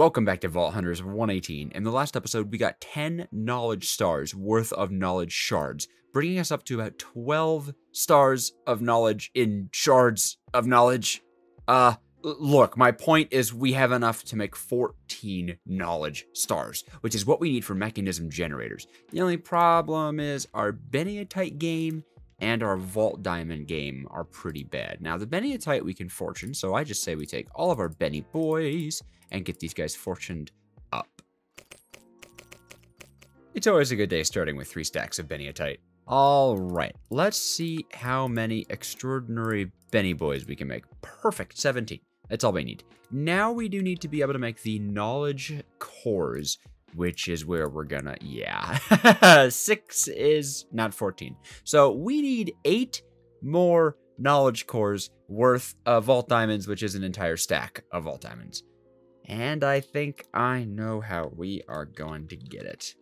Welcome back to Vault Hunters 118. In the last episode, we got 10 knowledge stars worth of knowledge shards, bringing us up to about 12 stars of knowledge in shards of knowledge. Uh, look, my point is we have enough to make 14 knowledge stars, which is what we need for Mekanism Generators. The only problem is our Benitoite game and our Vault Diamond game are pretty bad. Now, the Benitoite we can fortune, so I just say we take all of our Benny boys and get these guys fortuned up. It's always a good day starting with three stacks of Benitoite. All right, let's see how many extraordinary Benny boys we can make. Perfect, 17. That's all we need. Now we do need to be able to make the knowledge cores, which is where we're gonna, yeah. Six is not 14. So we need eight more knowledge cores worth of vault diamonds, which is an entire stack of vault diamonds. And I think I know how we are going to get it.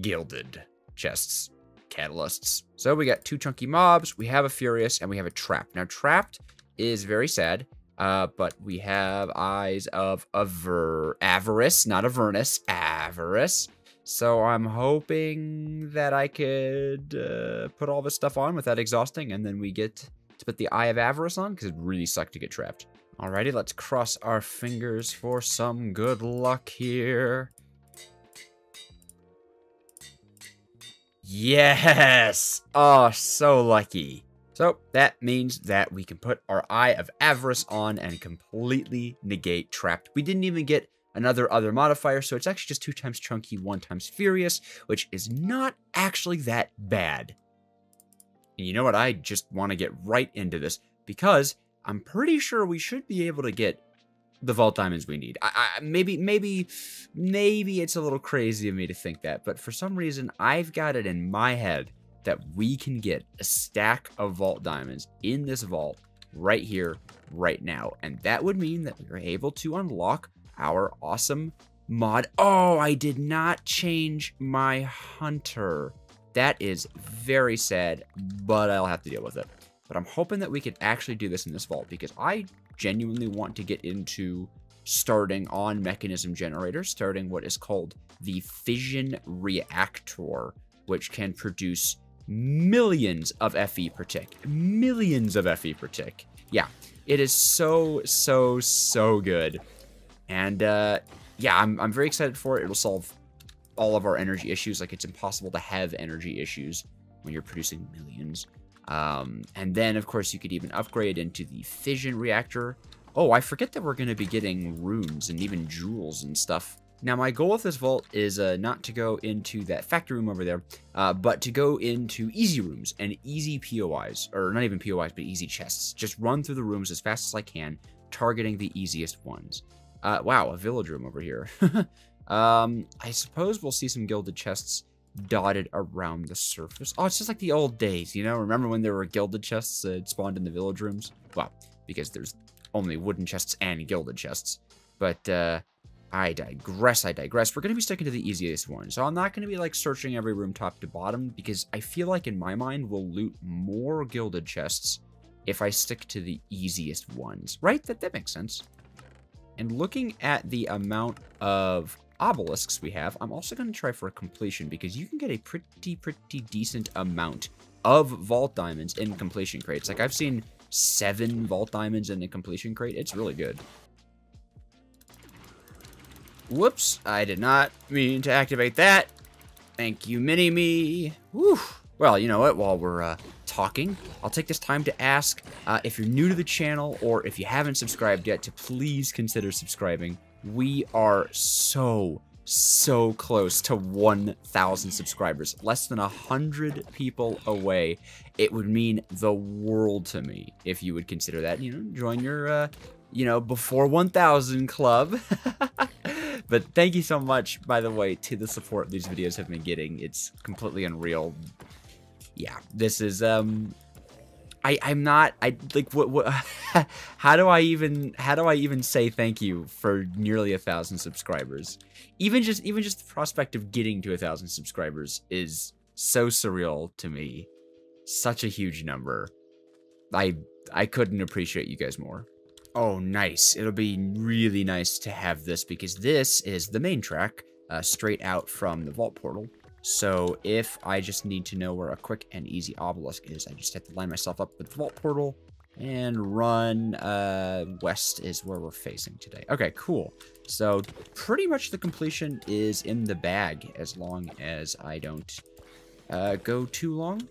Gilded chests, catalysts. So we got two chunky mobs, we have a Furious, and we have a Trap. Now, Trapped is very sad, uh, but we have Eyes of Aver Avarice, not Avernus, Avarice. So I'm hoping that I could uh, put all this stuff on without exhausting, and then we get to put the Eye of Avarice on, because it really sucked to get trapped. Alrighty, let's cross our fingers for some good luck here. Yes! Oh, so lucky. So that means that we can put our Eye of Avarice on and completely negate Trapped. We didn't even get another other modifier, so it's actually just two times Chunky, one times Furious, which is not actually that bad. And you know what? I just want to get right into this because I'm pretty sure we should be able to get the vault diamonds we need. I, I, maybe, maybe, maybe it's a little crazy of me to think that, but for some reason, I've got it in my head that we can get a stack of vault diamonds in this vault right here, right now. And that would mean that we are able to unlock our awesome mod. Oh, I did not change my hunter. That is very sad, but I'll have to deal with it. But I'm hoping that we could actually do this in this vault because I genuinely want to get into starting on Mekanism Generators, starting what is called the fission reactor, which can produce millions of FE per tick. Millions of FE per tick. Yeah, it is so, so, so good. And uh, yeah, I'm, I'm very excited for it. It'll solve all of our energy issues. Like, it's impossible to have energy issues when you're producing millions. Um, and then, of course, you could even upgrade into the fission reactor. Oh, I forget that we're going to be getting runes and even jewels and stuff. Now, my goal with this vault is uh, not to go into that factory room over there, uh, but to go into easy rooms and easy POIs, or not even POIs, but easy chests. Just run through the rooms as fast as I can, targeting the easiest ones. Uh, wow, a village room over here. um, I suppose we'll see some gilded chests dotted around the surface. Oh, it's just like the old days, you know? Remember when there were gilded chests that spawned in the village rooms? Well, because there's only wooden chests and gilded chests. But, uh, I digress, I digress. We're going to be sticking to the easiest one. So I'm not going to be, like, searching every room top to bottom, because I feel like, in my mind, we'll loot more gilded chests if I stick to the easiest ones. Right? That, that makes sense. And looking at the amount of obelisks we have, I'm also going to try for a completion because you can get a pretty, pretty decent amount of vault diamonds in completion crates. Like I've seen seven vault diamonds in a completion crate. It's really good. Whoops, I did not mean to activate that. Thank you, Mini-Me. Well, you know what, while we're uh, talking, I'll take this time to ask uh, if you're new to the channel or if you haven't subscribed yet to please consider subscribing. We are so, so close to 1,000 subscribers. Less than 100 people away. It would mean the world to me if you would consider that. You know, join your, uh, you know, before 1,000 club. but thank you so much, by the way, to the support these videos have been getting. It's completely unreal. Yeah, this is, um, I I'm not I like what what how do I even how do I even say thank you for nearly a thousand subscribers? Even just even just the prospect of getting to a thousand subscribers is so surreal to me. Such a huge number. I I couldn't appreciate you guys more. Oh, nice. It'll be really nice to have this because this is the main track uh, straight out from the vault portal. So if I just need to know where a quick and easy obelisk is, I just have to line myself up with the vault portal and run uh, west is where we're facing today. Okay, cool. So pretty much the completion is in the bag as long as I don't uh, go too long.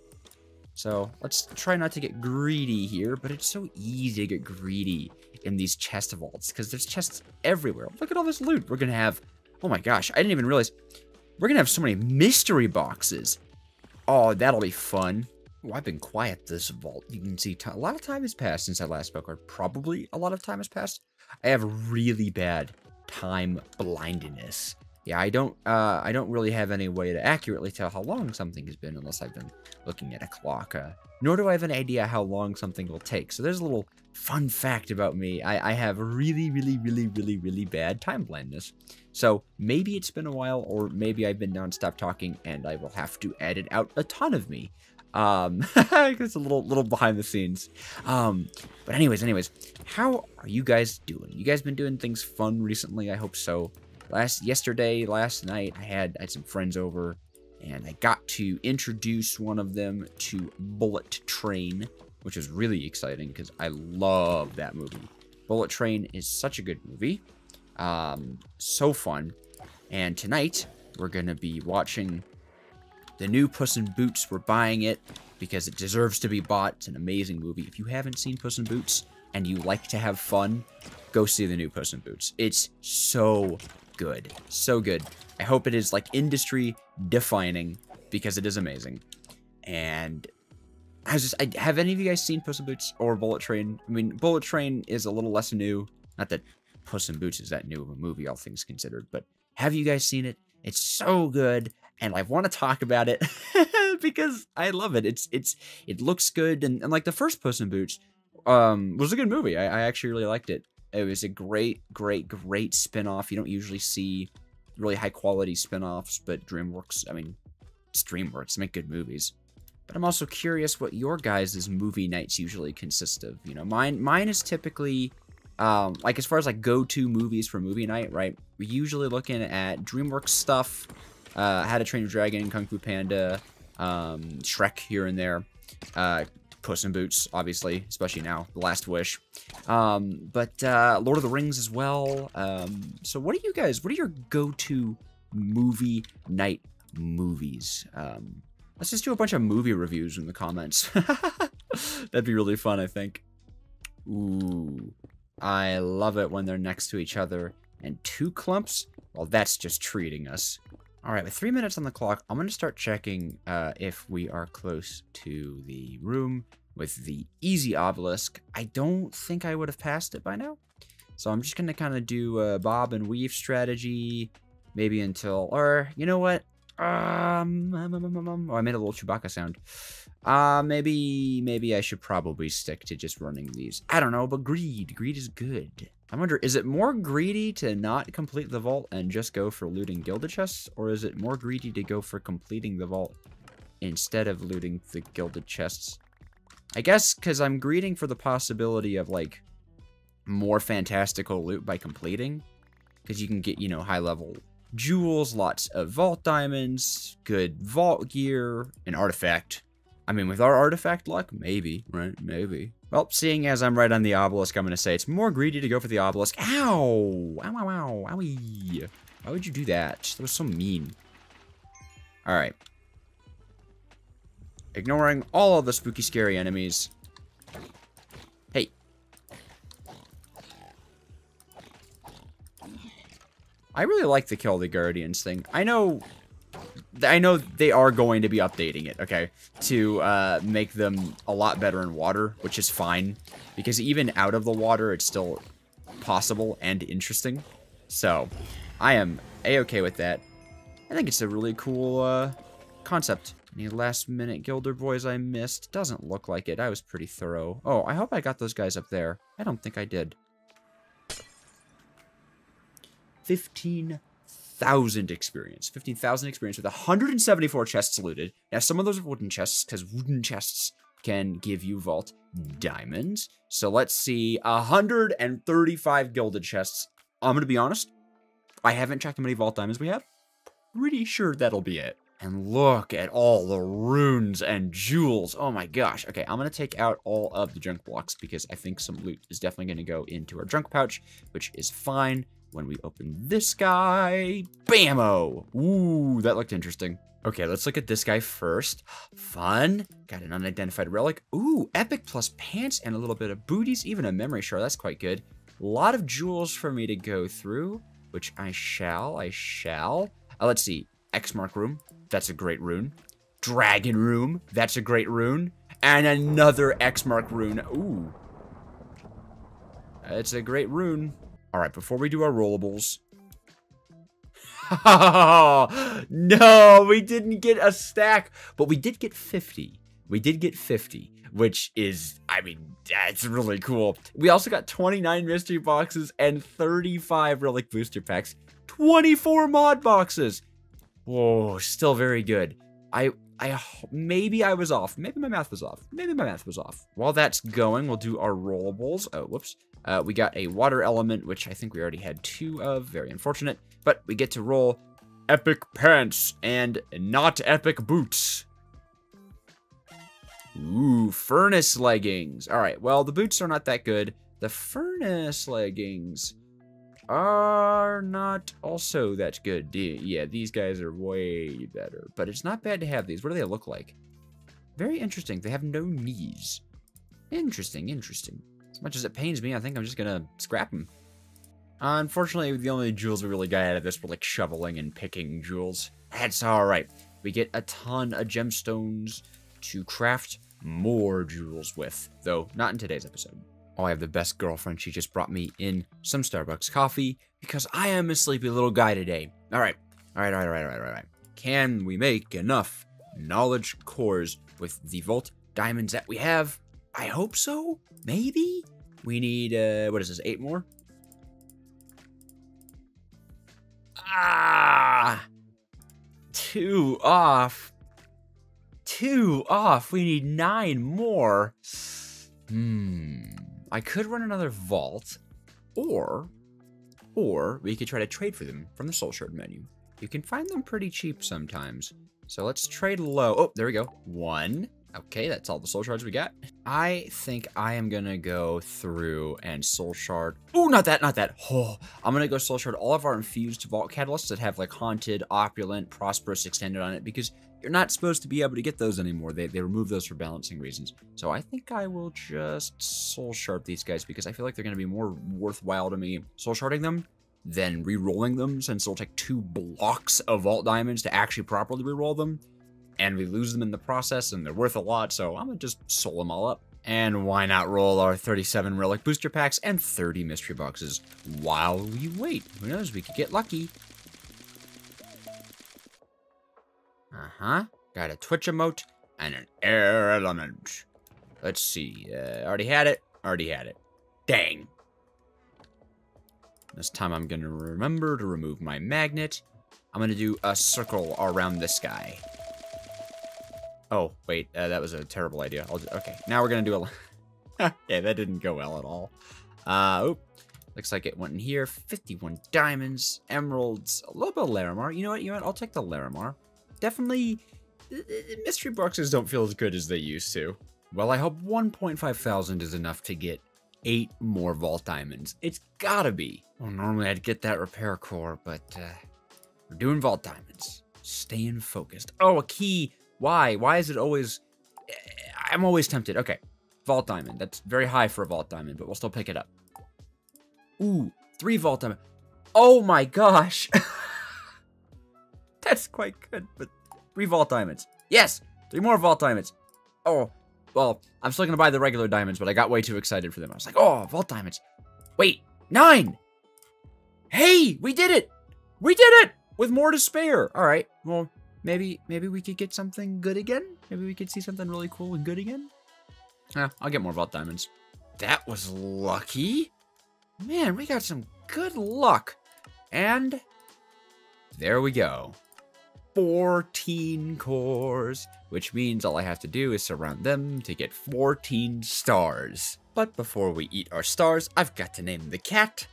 So let's try not to get greedy here, but it's so easy to get greedy in these chest vaults because there's chests everywhere. Look at all this loot. We're going to have, oh my gosh, I didn't even realize, we're going to have so many mystery boxes. Oh, that'll be fun. Oh, I've been quiet this vault. You can see a lot of time has passed since I last spoke, or probably a lot of time has passed. I have really bad time blindness. Yeah, I don't uh, I don't really have any way to accurately tell how long something has been unless I've been looking at a clock. Uh, nor do I have an idea how long something will take. So there's a little fun fact about me. I, I have really, really, really, really, really bad time blindness. So maybe it's been a while, or maybe I've been nonstop talking and I will have to edit out a ton of me. Um, it's a little, little behind the scenes. Um, but anyways, anyways, how are you guys doing? You guys been doing things fun recently? I hope so. Last, yesterday, last night, I had, I had some friends over and I got to introduce one of them to Bullet Train, which is really exciting because I love that movie. Bullet Train is such a good movie. Um, so fun. And tonight, we're going to be watching the new Puss in Boots. We're buying it because it deserves to be bought. It's an amazing movie. If you haven't seen Puss in Boots and you like to have fun, go see the new Puss in Boots. It's so good. So good. I hope it is like industry defining because it is amazing. And I was just, I, have any of you guys seen Puss in Boots or Bullet Train? I mean, Bullet Train is a little less new. Not that Puss in Boots is that new of a movie, all things considered, but have you guys seen it? It's so good, and I want to talk about it because I love it. It's it's it looks good, and, and like the first Puss in Boots um was a good movie. I, I actually really liked it. It was a great, great, great spin-off. You don't usually see really high quality spin-offs, but DreamWorks, I mean, it's DreamWorks, they make good movies. But I'm also curious what your guys' movie nights usually consist of. You know, mine mine is typically um, like as far as like go-to movies for movie night, right? We're usually looking at DreamWorks stuff, uh, How to Train Your Dragon, Kung Fu Panda, um, Shrek here and there, uh, Puss in Boots, obviously, especially now, The Last Wish. Um, but uh, Lord of the Rings as well. Um, so what are you guys, what are your go-to movie night movies? Um, let's just do a bunch of movie reviews in the comments. That'd be really fun, I think. Ooh, I love it when they're next to each other. And two clumps? Well, that's just treating us. All right, with three minutes on the clock, I'm going to start checking uh, if we are close to the room with the easy obelisk. I don't think I would have passed it by now. So I'm just going to kind of do a bob and weave strategy, maybe until, or you know what? Um, um, um, um, oh, I made a little Chewbacca sound. Uh, maybe, maybe I should probably stick to just running these. I don't know, but greed. Greed is good. I wonder, is it more greedy to not complete the vault and just go for looting gilded chests? Or is it more greedy to go for completing the vault instead of looting the gilded chests? I guess because I'm greeting for the possibility of, like, more fantastical loot by completing. Because you can get, you know, high-level jewels, lots of vault diamonds, good vault gear, an artifact. I mean, with our artifact luck, maybe, right? Maybe. Well, seeing as I'm right on the obelisk, I'm going to say it's more greedy to go for the obelisk. Ow! Ow, ow, ow, owie. Why would you do that? That was so mean. Alright. Ignoring all of the spooky, scary enemies. I really like the Kill the Guardians thing. I know I know they are going to be updating it, okay, to uh, make them a lot better in water, which is fine, because even out of the water, it's still possible and interesting. So, I am a-okay with that. I think it's a really cool uh, concept. Any last-minute Gilder boys I missed? Doesn't look like it. I was pretty thorough. Oh, I hope I got those guys up there. I don't think I did. 15 thousand experience. 15,000 experience with 174 chests looted. Now, some of those are wooden chests, because wooden chests can give you vault diamonds. So let's see, 135 gilded chests. I'm going to be honest, I haven't checked how many vault diamonds we have. Pretty sure that'll be it. And look at all the runes and jewels. Oh my gosh. Okay, I'm going to take out all of the junk blocks because I think some loot is definitely going to go into our junk pouch, which is fine. When we open this guy, bammo! Ooh, that looked interesting. Okay, let's look at this guy first. Fun. Got an unidentified relic. Ooh, epic plus pants and a little bit of booties, even a memory shard. That's quite good. A lot of jewels for me to go through, which I shall. I shall. Uh, let's see. X mark room. That's a great rune. Dragon room. That's a great rune. And another X mark rune. Ooh. It's a great rune. All right, before we do our rollables, no, we didn't get a stack, but we did get 50. We did get 50, which is, I mean, that's really cool. We also got 29 mystery boxes and 35 relic booster packs, 24 mod boxes. Whoa, still very good. I I maybe I was off. Maybe my math was off. Maybe my math was off. While that's going, we'll do our rollables. Oh, whoops. Uh, we got a water element, which I think we already had two of. Very unfortunate. But we get to roll epic pants and not epic boots. Ooh, furnace leggings. All right, well, the boots are not that good. The furnace leggings are not also that good. Yeah, these guys are way better. But it's not bad to have these. What do they look like? Very interesting. They have no knees. Interesting, interesting. As much as it pains me, I think I'm just to scrap them. Unfortunately, the only jewels we really got out of this were like shoveling and picking jewels. That's alright. We get a ton of gemstones to craft more jewels with, though not in today's episode. Oh, I have the best girlfriend. She just brought me in some Starbucks coffee because I am a sleepy little guy today. All right, all right, all right, all right, all right, all right. Can we make enough knowledge cores with the Vault diamonds that we have? I hope so. Maybe. We need, uh, what is this, eight more? Ah! Two off. Two off. We need nine more. Hmm. I could run another vault, or, or we could try to trade for them from the Soul Shard menu. You can find them pretty cheap sometimes. So let's trade low. Oh, there we go. One. Okay, that's all the soul shards we got. I think I am gonna go through and soul shard. Oh, not that, not that. Oh, I'm gonna go soul shard all of our infused vault catalysts that have like haunted, opulent, prosperous extended on it because you're not supposed to be able to get those anymore. They, they remove those for balancing reasons. So I think I will just soul shard these guys because I feel like they're gonna be more worthwhile to me soul sharding them than re-rolling them since it'll take two blocks of vault diamonds to actually properly re-roll them and we lose them in the process, and they're worth a lot, so I'm gonna just soul them all up. And why not roll our 37 relic booster packs and 30 mystery boxes while we wait? Who knows, we could get lucky. Uh-huh. Got a Twitch emote and an air element. Let's see. Uh, already had it. Already had it. Dang. This time I'm to remember to remove my magnet. I'm to do a circle around this guy. Oh, wait, uh, that was a terrible idea. Just, okay, now we're gonna do a... yeah, that didn't go well at all. Uh, oop. Looks like it went in here. 51 diamonds, emeralds, a little bit of Larimar. You know what, you know what, I'll take the Larimar. Definitely, mystery boxes don't feel as good as they used to. Well, I hope 1.5 thousand is enough to get eight more vault diamonds. It's gotta be. Well, normally I'd get that repair core, but uh, we're doing vault diamonds. Staying focused. Oh, a key why? Why is it always... Eh, I'm always tempted. Okay. Vault Diamond. That's very high for a Vault Diamond, but we'll still pick it up. Ooh, three Vault Diamond. Oh my gosh. That's quite good, but three Vault Diamonds. Yes, three more Vault Diamonds. Oh, well, I'm still going to buy the regular diamonds, but I got way too excited for them. I was like, oh, Vault Diamonds. Wait, nine. Hey, we did it. We did it with more to spare. All right, well, Maybe, maybe we could get something good again? Maybe we could see something really cool and good again? Yeah, I'll get more Vault Diamonds. That was lucky. Man, we got some good luck. And there we go. 14 cores, which means all I have to do is surround them to get 14 stars. But before we eat our stars, I've got to name the cat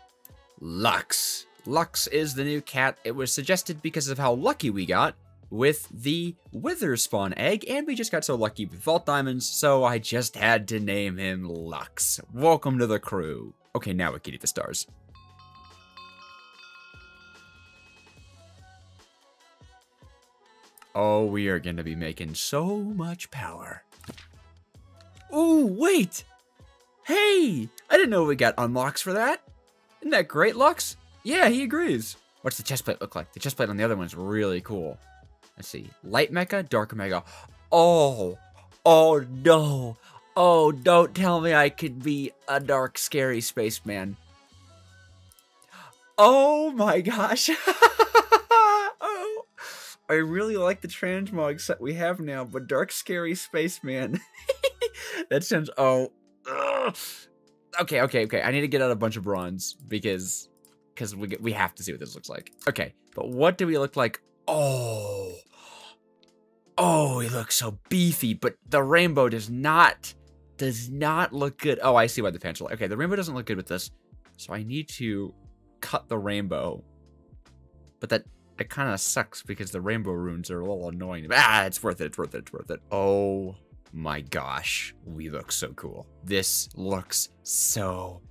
Lux. Lux is the new cat. It was suggested because of how lucky we got with the Wither spawn egg, and we just got so lucky with Vault Diamonds, so I just had to name him Lux. Welcome to the crew. Okay, now we can eat the stars. Oh, we are going to be making so much power. Oh, wait! Hey! I didn't know we got unlocks for that. Isn't that great, Lux? Yeah, he agrees. What's the chestplate look like? The chestplate on the other one's really cool. Let's see. Light Mecha, Dark Mecha. Oh, oh no. Oh, don't tell me I could be a dark, scary spaceman. Oh my gosh. oh, I really like the transmog set we have now, but dark, scary spaceman. that sounds, oh. Ugh. Okay, okay, okay. I need to get out a bunch of bronze because because we, we have to see what this looks like. Okay, but what do we look like? Oh. Oh, he looks so beefy, but the rainbow does not, does not look good. Oh, I see why the pants are like, okay, the rainbow doesn't look good with this. So I need to cut the rainbow. But that, it kind of sucks because the rainbow runes are a little annoying. Ah, it's worth it, it's worth it, it's worth it. Oh my gosh, we look so cool. This looks so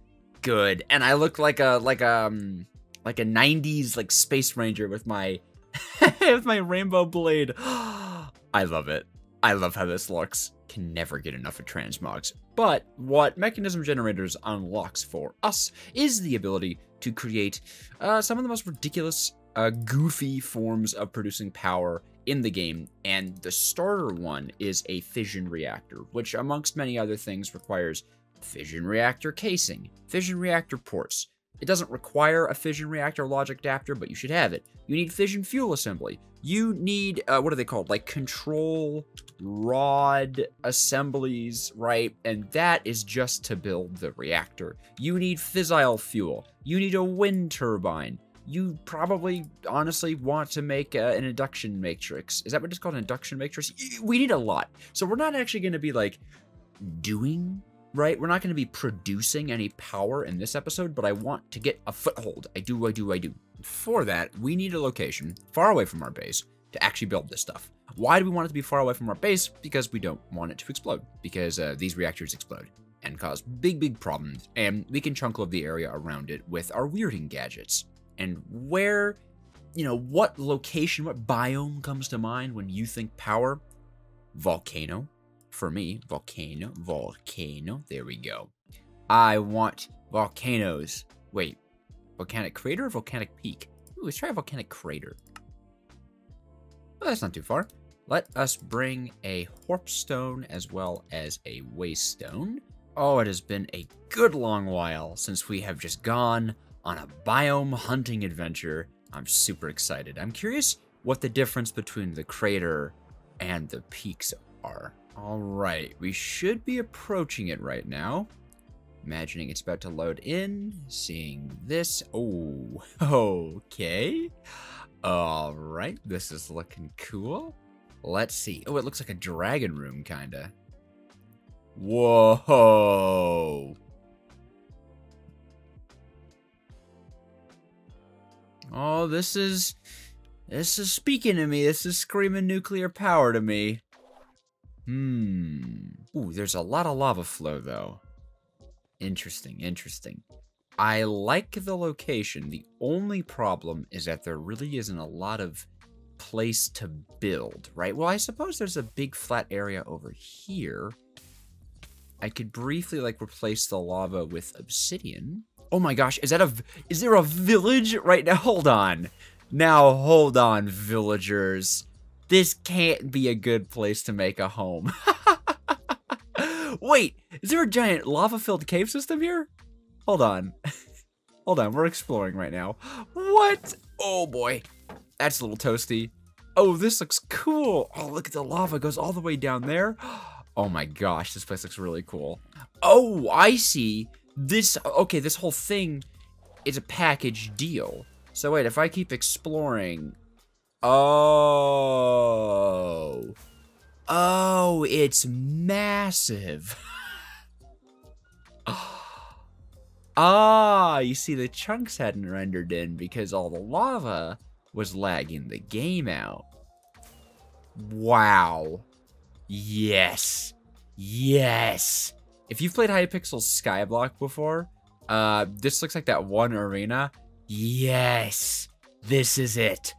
good. And I look like a, like a, um, like a 90s like space ranger with my, with my rainbow blade. I love it. I love how this looks. Can never get enough of transmogs. But what Mekanism Generators unlocks for us is the ability to create uh, some of the most ridiculous, uh, goofy forms of producing power in the game. And the starter one is a fission reactor, which amongst many other things requires fission reactor casing, fission reactor ports, it doesn't require a fission reactor logic adapter, but you should have it. You need fission fuel assembly. You need, uh, what are they called? Like control rod assemblies, right? And that is just to build the reactor. You need fissile fuel. You need a wind turbine. You probably honestly want to make uh, an induction matrix. Is that what it's called? An induction matrix? We need a lot. So we're not actually going to be like doing right? We're not going to be producing any power in this episode, but I want to get a foothold. I do, I do, I do. For that, we need a location far away from our base to actually build this stuff. Why do we want it to be far away from our base? Because we don't want it to explode, because uh, these reactors explode and cause big, big problems, and we can chunk the area around it with our weirding gadgets. And where, you know, what location, what biome comes to mind when you think power? Volcano, for me, volcano, volcano. There we go. I want volcanoes. Wait, volcanic crater or volcanic peak? Ooh, let's try a volcanic crater. Well, that's not too far. Let us bring a Warpstone as well as a Waystone. Oh, it has been a good long while since we have just gone on a biome hunting adventure. I'm super excited. I'm curious what the difference between the crater and the peaks are. All right, we should be approaching it right now. Imagining it's about to load in, seeing this. Oh, okay. All right, this is looking cool. Let's see. Oh, it looks like a dragon room, kinda. Whoa. Oh, this is... This is speaking to me. This is screaming nuclear power to me. Hmm. Ooh, there's a lot of lava flow, though. Interesting, interesting. I like the location. The only problem is that there really isn't a lot of place to build, right? Well, I suppose there's a big flat area over here. I could briefly, like, replace the lava with obsidian. Oh my gosh, is that a... Is there a village right now? Hold on. Now, hold on, villagers. This can't be a good place to make a home. Wait, is there a giant lava-filled cave system here? Hold on. Hold on, we're exploring right now. What? Oh boy, that's a little toasty. Oh, this looks cool. Oh, look at the lava, goes all the way down there. Oh my gosh, this place looks really cool. Oh, I see. This, okay, this whole thing is a package deal. So wait, if I keep exploring, Oh. Oh, it's massive. ah, you see the chunks hadn't rendered in because all the lava was lagging the game out. Wow. Yes. Yes. If you've played Hypixel Skyblock before, uh, this looks like that one arena. Yes. This is it.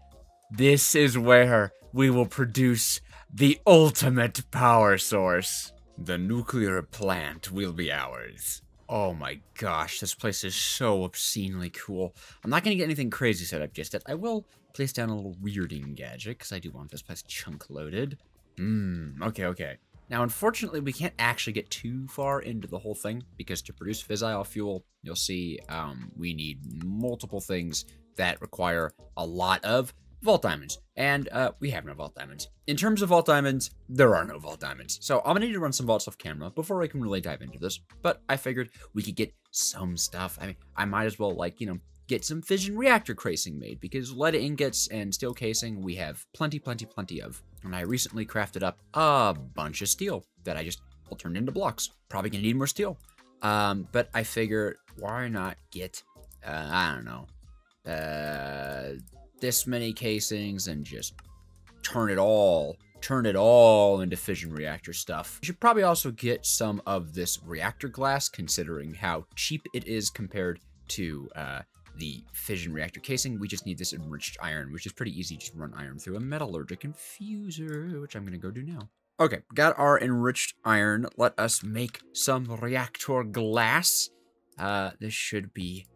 This is where we will produce the ultimate power source. The nuclear plant will be ours. Oh my gosh, this place is so obscenely cool. I'm not going to get anything crazy set up just yet. I will place down a little weirding gadget, because I do want this place chunk loaded. Mmm, okay, okay. Now, unfortunately, we can't actually get too far into the whole thing, because to produce fissile fuel, you'll see um, we need multiple things that require a lot of vault diamonds. And uh, we have no vault diamonds. In terms of vault diamonds, there are no vault diamonds. So I'm gonna need to run some vaults off camera before I can really dive into this. But I figured we could get some stuff. I mean, I might as well like, you know, get some fission reactor casing made because lead ingots and steel casing we have plenty, plenty, plenty of. And I recently crafted up a bunch of steel that I just will turn into blocks. Probably gonna need more steel. Um, but I figure why not get, uh, I don't know, uh, this many casings and just turn it all, turn it all into fission reactor stuff. You should probably also get some of this reactor glass considering how cheap it is compared to uh, the fission reactor casing. We just need this enriched iron, which is pretty easy. Just run iron through a metallurgic infuser, which I'm going to go do now. Okay, got our enriched iron. Let us make some reactor glass. Uh, this should be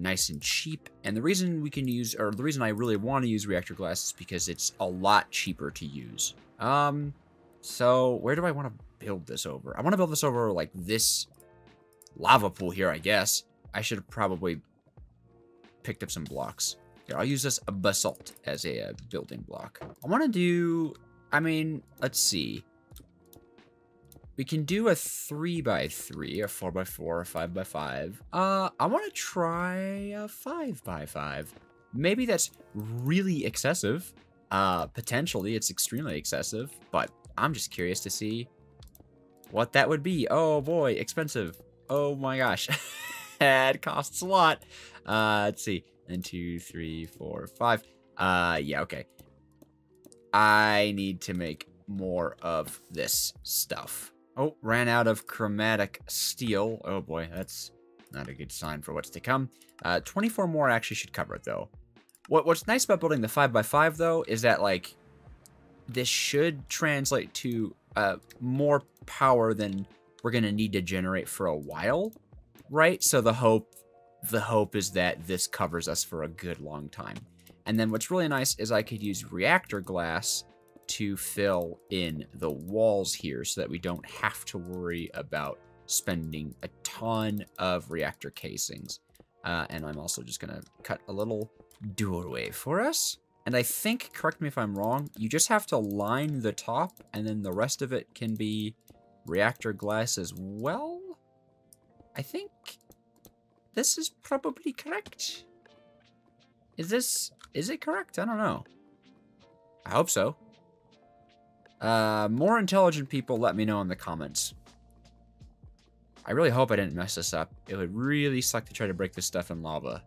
nice and cheap. And the reason we can use, or the reason I really want to use reactor glass is because it's a lot cheaper to use. Um, so where do I want to build this over? I want to build this over like this lava pool here, I guess. I should have probably picked up some blocks. Here, I'll use this basalt as a uh, building block. I want to do, I mean, let's see. We can do a 3 by 3 a 4 by 4 a 5 by 5 Uh, I want to try a 5 by 5 Maybe that's really excessive. Uh, potentially, it's extremely excessive. But I'm just curious to see what that would be. Oh, boy, expensive. Oh, my gosh. it costs a lot. Uh, let's see. And two, three, four, five. Uh, yeah, okay. I need to make more of this stuff. Oh, ran out of chromatic steel. Oh boy, that's not a good sign for what's to come. Uh, 24 more actually should cover it though. What What's nice about building the 5x5 though is that like this should translate to uh, more power than we're gonna need to generate for a while, right? So the hope the hope is that this covers us for a good long time. And then what's really nice is I could use reactor glass to fill in the walls here so that we don't have to worry about spending a ton of reactor casings. Uh, and I'm also just to cut a little doorway for us. And I think, correct me if I'm wrong, you just have to line the top and then the rest of it can be reactor glass as well? I think this is probably correct. Is this, is it correct? I don't know. I hope so. Uh, more intelligent people, let me know in the comments. I really hope I didn't mess this up. It would really suck to try to break this stuff in lava.